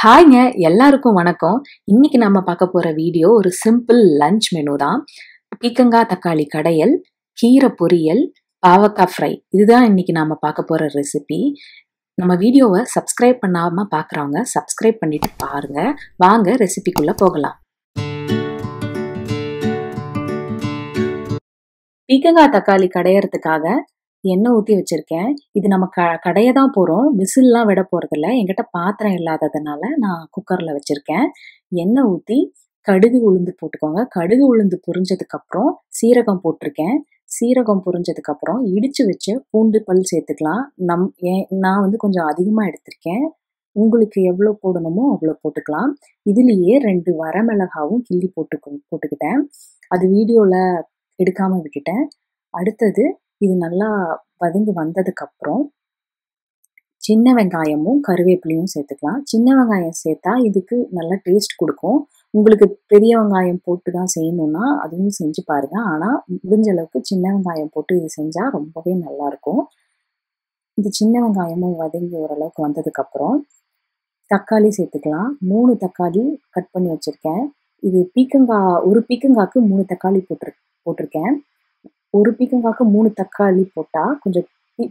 ஹாய்ங்க எல்லாருக்கும் வணக்கம். இன்னைக்கு நம்ம பார்க்க போற வீடியோ ஒரு சிம்பிள் லஞ்ச் மெனு தான். பீக்கங்காய் தக்காளி கடையல் கீரை பொரியல் பாவக்காய் ஃப்ரை. இதுதான் இன்னைக்கு நாம பார்க்க போற ரெசிபி நம்ம வீடியோவை சப்ஸ்கிரைப் பண்ணாம பார்க்குறவங்க சப்ஸ்கிரைப் பண்ணிட்டு பாருங்க. வாங்க ரெசிபிக்குள்ள போகலாம். பீக்கங்காய் தக்காளி கடையறதுக்காக எண்ணெய் ஊற்றி வச்சுருக்கேன். இது நம்ம க கடைய தான் போகிறோம் விசில்லாம் விட போகிறதில்ல என்கிட்ட பாத்திரம் இல்லாததுனால நான் குக்கரில் வச்சுருக்கேன். எண்ணெய் ஊற்றி கடுகு உளுந்து போட்டுக்கோங்க. கடுகு உளுந்து புரிஞ்சதுக்கப்புறம் சீரகம் போட்டிருக்கேன். சீரகம் புரிஞ்சதுக்கப்புறம் இடித்து வச்சு பூண்டு பல் சேர்த்துக்கலாம். நம் ஏ நான் வந்து கொஞ்சம் அதிகமாக எடுத்திருக்கேன். உங்களுக்கு எவ்வளோ போடணுமோ அவ்வளோ போட்டுக்கலாம். இதுலேயே ரெண்டு வரமிளகாவும் கிள்ளி போட்டுக்கோ போட்டுக்கிட்டேன். அது வீடியோவில் எடுக்காமல் விட்டுட்டேன். அடுத்தது இது நல்லா வதங்கி வந்ததுக்கப்புறம் சின்ன வெங்காயமும் கருவேப்பிலையும் சேர்த்துக்கலாம். சின்ன வெங்காயம் சேர்த்தா இதுக்கு நல்லா டேஸ்ட் கொடுக்கும். உங்களுக்கு பெரிய வெங்காயம் போட்டு தான் செய்யணும்னா அதுவும் செஞ்சு பாருங்கள் ஆனால் முடிஞ்ச அளவுக்கு சின்ன வெங்காயம் போட்டு இது செஞ்சால் ரொம்பவே நல்லாயிருக்கும் இது சின்ன வெங்காயமும் வதங்கி ஓரளவுக்கு வந்ததுக்கப்புறம் தக்காளி சேர்த்துக்கலாம். மூணு தக்காளி கட் பண்ணி வச்சுருக்கேன். இது பீக்கங்காய் ஒரு பீக்கங்காய்க்கு மூணு தக்காளி போட்டிரு போட்டிருக்கேன். ஒரு பீக்கங்காய்க்கு மூணு தக்காளி போட்டால் கொஞ்சம்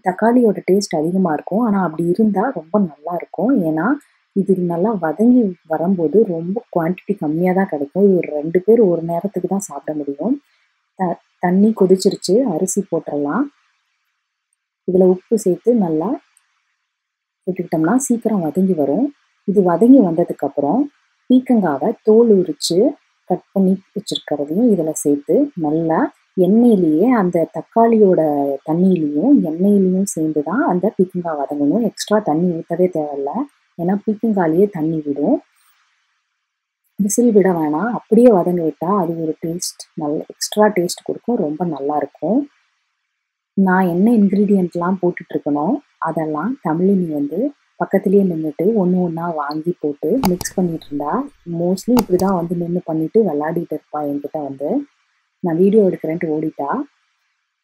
தக்காளியோட டேஸ்ட் அதிகமாக இருக்கும். ஆனால் அப்படி இருந்தால் ரொம்ப நல்லா இருக்கும். ஏன்னா இது நல்லா வதங்கி வரும்போது ரொம்ப குவான்டிட்டி கம்மியாக தான் கிடைக்கும். இது ஒரு ரெண்டு பேர் ஒரு நேரத்துக்கு தான் சாப்பிட முடியும். த தண்ணி கொதிச்சிருச்சு அரிசி போட்டுடலாம் இதில் உப்பு சேர்த்து நல்லா போட்டுக்கிட்டோம்னா சீக்கிரம் வதங்கி வரும். இது வதங்கி வந்ததுக்கப்புறம் பீக்கங்காவை தோல் உரித்து கட் பண்ணி வச்சுருக்கிறதையும் இதில் சேர்த்து நல்லா எண்ணெயிலேயே அந்த தக்காளியோட தண்ணியிலையும் எண்ணெயிலையும் சேர்ந்து தான் அந்த பீக்கங்காய் வதங்கணும். எக்ஸ்ட்ரா தண்ணி ஊற்றவே தேவையில்ல. ஏன்னா பீக்கங்காயிலேயே தண்ணி விடும். விசில் விட வேணாம். அப்படியே வதங்க விட்டால் அது ஒரு டேஸ்ட் நல்ல எக்ஸ்ட்ரா டேஸ்ட் கொடுக்கும். ரொம்ப நல்லாயிருக்கும். நான் என்ன இன்க்ரீடியண்ட்லாம் போட்டுட்ருக்கணும் அதெல்லாம் தமிழினி வந்து பக்கத்துலேயே நின்றுட்டு ஒன்று ஒன்றா வாங்கி போட்டு மிக்ஸ் பண்ணிட்டு இருந்தா மோஸ்ட்லி இப்படி தான் வந்து நின்று பண்ணிட்டு விளாடிட்டு இருப்பா என்கிட்ட வந்து. நான் வீடியோ எடுக்கிறேன்ட்டு ஓடிட்டா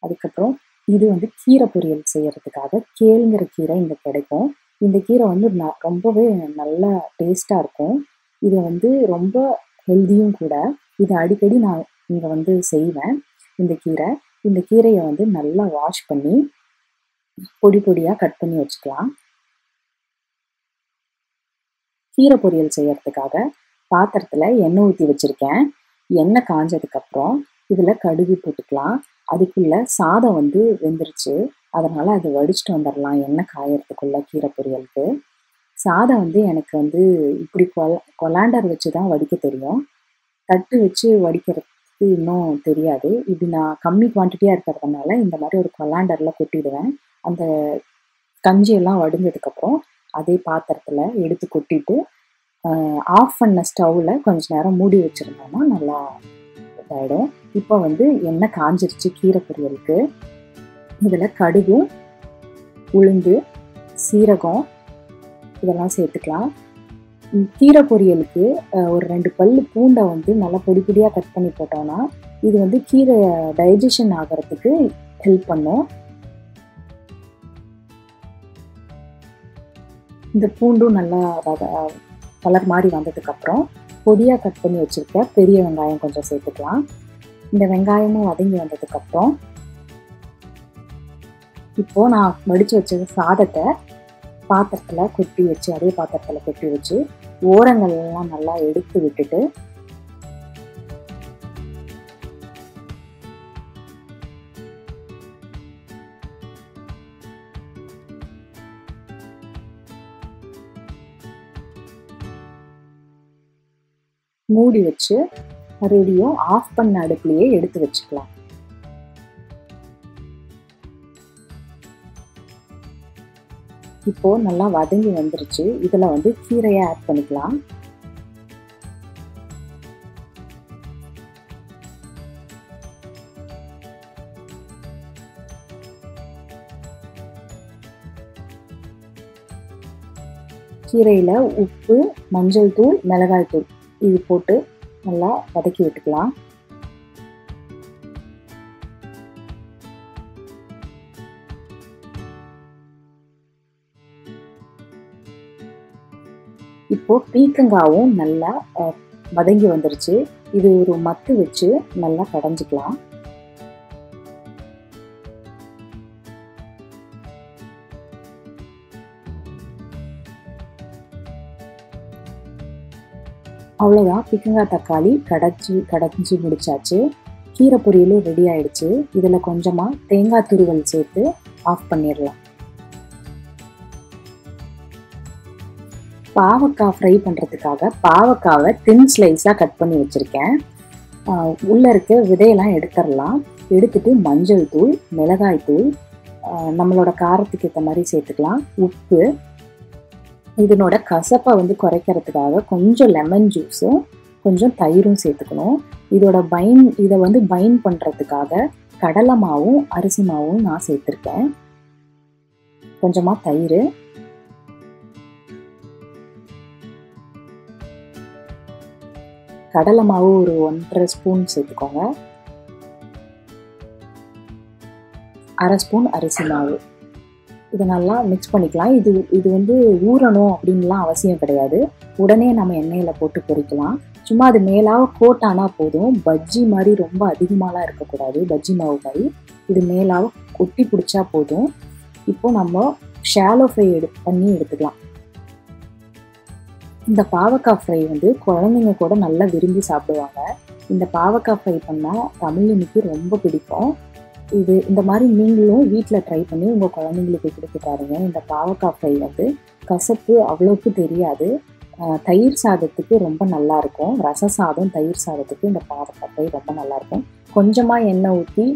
அதுக்கப்புறம் இது வந்து கீரை பொரியல் செய்யறதுக்காக கேளுங்கிற கீரை இங்கே கிடைக்கும். இந்த கீரை வந்து ந ரொம்பவே நல்லா டேஸ்ட்டாக இருக்கும். இது வந்து ரொம்ப ஹெல்த்தியும் கூட. இதை அடிக்கடி நான் இங்கே வந்து செய்வேன் இந்த கீரை. இந்த கீரையை வந்து நல்லா வாஷ் பண்ணி பொடி பொடியாக கட் பண்ணி வச்சுக்கலாம். கீரை பொரியல் செய்யறதுக்காக பாத்திரத்தில் எண்ணெய் ஊற்றி வச்சுருக்கேன். எண்ணெய் காஞ்சதுக்கப்புறம் இதில் கடுகு போட்டுக்கலாம். அதுக்குள்ளே சாதம் வந்து வெந்துருச்சு. அதனால் அது வடிச்சிட்டு வந்துடலாம் எண்ணெய் காயறதுக்குள்ளே கீரை பொரியலுக்கு. சாதம் வந்து எனக்கு வந்து இப்படி கொல கொலாண்டர் வச்சு தான் வடிக்க தெரியும். தட்டு வச்சு வடிக்கிறதுக்கு இன்னும் தெரியாது. இப்படி நான் கம்மி குவான்டிட்டியாக இருக்கிறதுனால இந்த மாதிரி ஒரு கொலாண்டரில் கொட்டிடுவேன். அந்த கஞ்சியெல்லாம் வடிஞ்சதுக்கப்புறம் அதே பாத்திரத்தில் எடுத்து கொட்டிட்டு ஆஃப் பண்ண ஸ்டவ்வில் கொஞ்ச நேரம் மூடி வச்சுருந்தோம்னா நல்லா ஆகிடும் இப்போ வந்து எண்ணெய் காஞ்சிருச்சு கீரை பொரியலுக்கு. இதில் கடுகும் உளுந்து சீரகம் இதெல்லாம் சேர்த்துக்கலாம். கீரை பொரியலுக்கு ஒரு ரெண்டு பல் பூண்டை வந்து நல்லா பொடி பொடியாக கட் பண்ணி போட்டோம்னா இது வந்து கீரை டைஜஷன் ஆகிறதுக்கு ஹெல்ப் பண்ணும். இந்த பூண்டும் நல்லா கலர் மாதிரி வந்ததுக்கப்புறம் பொடியாக கட் பண்ணி வச்சுருக்க. பெரிய வெங்காயம் கொஞ்சம் சேர்த்துக்கலாம். இந்த வெங்காயமும் வதங்கி வந்ததுக்கப்புறம் இப்போது நான் வடித்து வச்ச சாதத்தை பாத்திரத்தில் கொட்டி வச்சு அதே பாத்திரத்தில் கொட்டி வச்சு ஓரங்கள்லாம் நல்லா எடுத்து விட்டுட்டு மூடி வச்சு மறுபடியும் ஆஃப் பண்ண அடுப்புலையே எடுத்து வச்சுக்கலாம். இப்போ நல்லா வதங்கி வந்துருச்சு. இதில் வந்து கீரையை ஆட் பண்ணிக்கலாம். கீரையில் உப்பு மஞ்சள் தூள் மிளகாய் தூள் இது போட்டு நல்லா வதக்கி விட்டுக்கலாம். இப்போ பீக்கங்காவும் நல்லா வதங்கி வந்துருச்சு. இது ஒரு மத்து வச்சு நல்லா கடைஞ்சிக்கலாம். அவ்வளோதான் பிக்கங்காய் தக்காளி கடைச்சி கடைஞ்சி முடிச்சாச்சு. கீரை பொரியலும் ரெடி ஆயிடுச்சு. இதில் கொஞ்சமாக தேங்காய் துருவல் சேர்த்து ஆஃப் பண்ணிடலாம். பாவக்காய் ஃப்ரை பண்ணுறதுக்காக பாவக்காவை தின் ஸ்லைஸாக கட் பண்ணி வச்சுருக்கேன். உள்ளே இருக்க விதையெல்லாம் எடுத்துடலாம். எடுத்துட்டு மஞ்சள் தூள் மிளகாய் தூள் நம்மளோட காரத்துக்கு ஏற்ற மாதிரி சேர்த்துக்கலாம். உப்பு இதனோட கசப்பை வந்து குறைக்கிறதுக்காக கொஞ்சம் லெமன் ஜூஸும் கொஞ்சம் தயிரும் சேர்த்துக்கணும். இதோட பைன் இதை வந்து பைன் பண்ணுறதுக்காக கடலை மாவும் அரிசி மாவும் நான் சேர்த்துருக்கேன். கொஞ்சமாக தயிர். கடலை மாவு ஒரு ஒன்றரை ஸ்பூன் சேர்த்துக்கோங்க. அரை ஸ்பூன் அரிசி மாவு. இதை நல்லா மிக்ஸ் பண்ணிக்கலாம். இது இது வந்து ஊறணும் அப்படின்லாம் அவசியம் கிடையாது. உடனே நம்ம எண்ணெயில் போட்டு பொரிக்கலாம். சும்மா அது மேலாக கோட் ஆனால் போதும். பஜ்ஜி மாதிரி ரொம்ப அதிகமாகலாம் இருக்கக்கூடாது. பஜ்ஜி மாவு மாதிரி. இது மேலாக கொட்டி பிடிச்சா போதும். இப்போ நம்ம ஷாலோ ஃப்ரை எடு பண்ணி எடுத்துக்கலாம். இந்த பாவக்காய் ஃப்ரை வந்து குழந்தைங்க கூட நல்லா விரும்பி சாப்பிடுவாங்க. இந்த பாவக்காய் ஃப்ரை பண்ணால் தமிழ் இன்னைக்கு ரொம்ப பிடிக்கும். இது இந்த மாதிரி நீங்களும் வீட்டில் ட்ரை பண்ணி உங்கள் குழந்தைங்களுக்கு கொடுத்து பாருங்க. இந்த பாவக்காய் ஃப்ரை வந்து கசப்பு அவ்வளோக்கு தெரியாது. தயிர் சாதத்துக்கு ரொம்ப நல்லா இருக்கும். ரச சாதம் தயிர் சாதத்துக்கு இந்த பாவக்காய் ஃப்ரை ரொம்ப நல்லா இருக்கும். கொஞ்சமாக எண்ணெய் ஊற்றி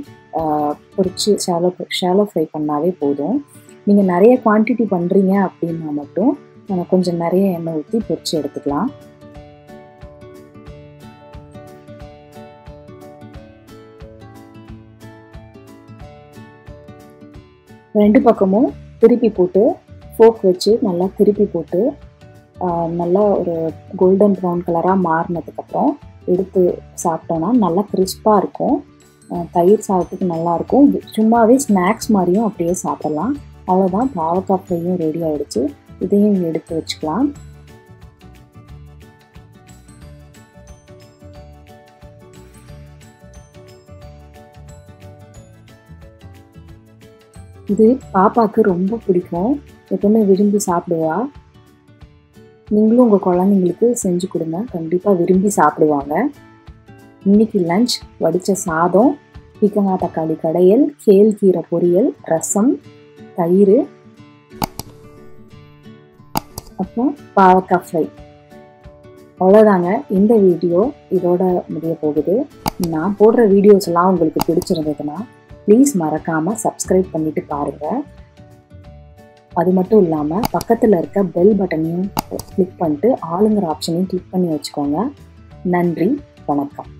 பொறிச்சு ஷாலோ ஷாலோ ஃப்ரை பண்ணாவே போதும். நீங்கள் நிறைய குவான்டிட்டி பண்ணுறீங்க அப்படின்னா மட்டும் கொஞ்சம் நிறைய எண்ணெய் ஊற்றி பொறிச்சு எடுத்துக்கலாம். ரெண்டு பக்கமும் திருப்பி போட்டு ஃபோக் வச்சு நல்லா திருப்பி போட்டு நல்லா ஒரு கோல்டன் ப்ரௌன் கலராக மாறினதுக்கப்புறம் எடுத்து சாப்பிட்டோன்னா நல்லா கிறிஸ்பாக இருக்கும். தயிர் சாதத்துக்கு நல்லாயிருக்கும் சும்மாவே ஸ்நாக்ஸ் மாதிரியும் அப்படியே சாப்பிடலாம். அவ்வளோதான் பாவக்காய் ஃப்ரையும் ரெடி ஆகிடுச்சு இதையும் எடுத்து வச்சுக்கலாம். இது பாப்பாவுக்கு ரொம்ப பிடிக்கும். எப்பவுமே விரும்பி சாப்பிடுவா. நீங்களும் உங்கள் குழந்தைங்களுக்கு செஞ்சு கொடுங்க. கண்டிப்பாக விரும்பி சாப்பிடுவாங்க. இன்னைக்கு லஞ்ச் வடித்த சாதம் பீக்கங்காய் தக்காளி கடையல் கேழ்கீரை பொரியல் ரசம் தயிர் அப்புறம் பாவக்காய் ஃப்ரை. அவ்வளோதாங்க இந்த வீடியோ இதோட முடிய போகுது. நான் போடுற வீடியோஸ் எல்லாம் உங்களுக்கு பிடிச்சிருந்ததுன்னா ப்ளீஸ் மறக்காமல் சப்ஸ்கிரைப் பண்ணிட்டு பாருங்கள் அது மட்டும் இல்லாமல் பக்கத்தில் இருக்க பெல் பட்டனையும் கிளிக் பண்ணிட்டு ஆளுங்கிற ஆப்ஷனையும் கிளிக் பண்ணி வச்சுக்கோங்க. நன்றி வணக்கம்.